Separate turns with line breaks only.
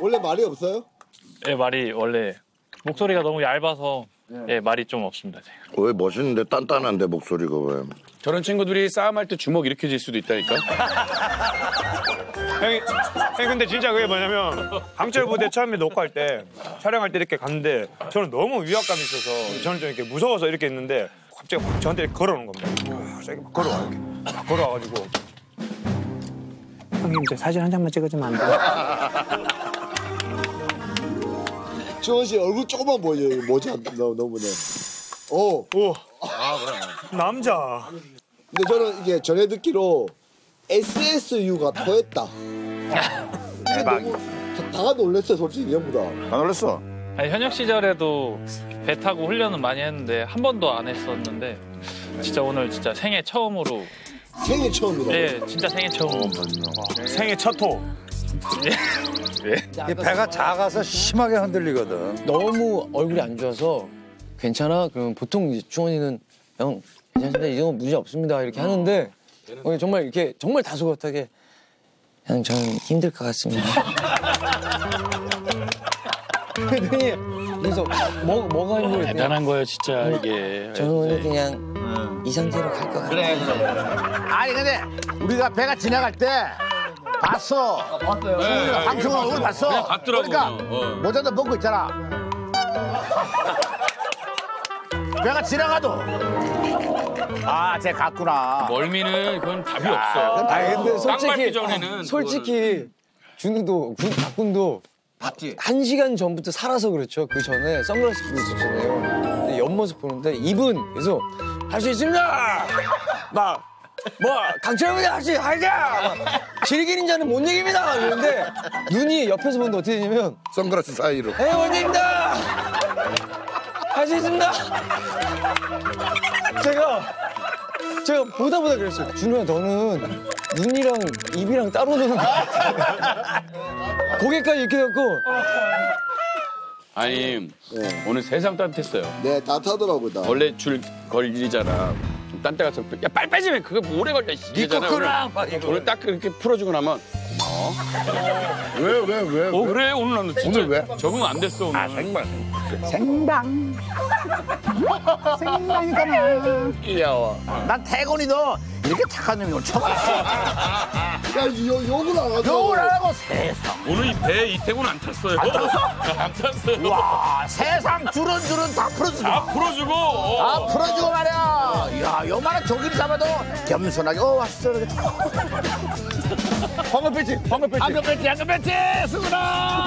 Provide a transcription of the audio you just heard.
원래 말이 없어요?
예, 말이 원래 목소리가 너무 얇아서 예, 말이 좀 없습니다. 제가.
왜 멋있는데 단단한데 목소리가 왜?
저런 친구들이 싸움할 때 주먹 이렇게 질 수도 있다니까.
형이, 형이 근데 진짜 그게 뭐냐면 강철 부대 처음에 녹화할 때 촬영할 때 이렇게 갔는데 저는 너무 위압감이 있어서 저는 좀 이렇게 무서워서 이렇게 있는데 갑자기 확 저한테 이렇게 걸어오는 겁니다. 갑자기 막 걸어와 이렇게 막 걸어와가지고 형님 저 사진 한 장만 찍어주면 안 돼요?
지원 씨 얼굴 조금만 보여요. 모자 너, 너무 네. 오.
오 남자
근데 저는 이게 전에 듣기로 SSU가 토했다.
대박이다.
다, 다 놀랬어요, 솔직히 전부 다.
안 놀랐어?
아니, 현역 시절에도 배 타고 훈련은 많이 했는데 한 번도 안 했었는데 진짜 오늘 진짜 생애 처음으로
생애 처음이다.
예, 진짜 생애 처음.
생애 첫 호.
이 배가 작아서 심하게 흔들리거든.
너무 얼굴이 안 좋아서 괜찮아? 그러면 보통 이제 주원이는 형 괜찮습니다. 이 정도 문제 없습니다. 이렇게 하는데 어, 정말 이렇게 정말 다소곳하게 형 저는 힘들 것 같습니다. 그랬더니 그래서 뭐 뭐가 힘들어?
대단한 거예요, 진짜 이게.
저는 오늘 그냥 이 상태로 갈 것 같아요.
아니 근데 우리가 배가 지나갈 때 봤어. 봤어요. 방송을 오늘 봤어.
그냥 갔더라고.
그러니까
어.
모자도 벗고 있잖아. 배가 지나가도 아, 쟤 갔구나.
멀미는 그건 답이 없어.
아 근데
땅
솔직히
전에는
솔직히 준우도 군 박군도
봤지?
한 시간 전부터 살아서 그렇죠. 그 전에 선글라스 끼고 있었잖아요. 근데 옆모습 보는데 이분 계속 할수 있습니다. 막. 뭐 할수 하자 막, 즐기는 자는 못 이깁니다 그러는데 눈이 옆에서 보는데 어떻게 되냐면
선글라스 사이로.
에 원장입니다 할 수 있습니다 제가 제가 보다 보다 그랬어요 준호야 너는 눈이랑 입이랑 따로 노는 거 같아 고개까지 이렇게 갖고
아니
네.
오늘 세상 따뜻했어요.
네, 다.
원래 줄 걸리잖아. 딴 데 가서 야 빨리 빼지면 그거 오래 걸려. 이잖아 오늘, 오늘 딱 그렇게 풀어주고 나면
왜, 왜, 왜?
어 그래 오늘 나는 진짜
오늘 왜?
적응 안 됐어 오늘.
정말.
생방. 생방이잖아.
귀여워.
난 태곤이도 이렇게 착한 놈이 처음 봤어.
야, 요, 욕을 안 하죠.
욕을 안 하고 세상.
오늘 이배 이태곤 안 탔어요. 안 탔어? 안 탔어요.
와, 세상 주른주른 다 풀어주고.
다 풀어주고.
아, 풀어주고 말이야. 야, 요만한 조기를 잡아도 겸손하게, 어, 왔어.
황금 배지, 황금 배지.
안경 벨트, 안경 벨트, 수구나.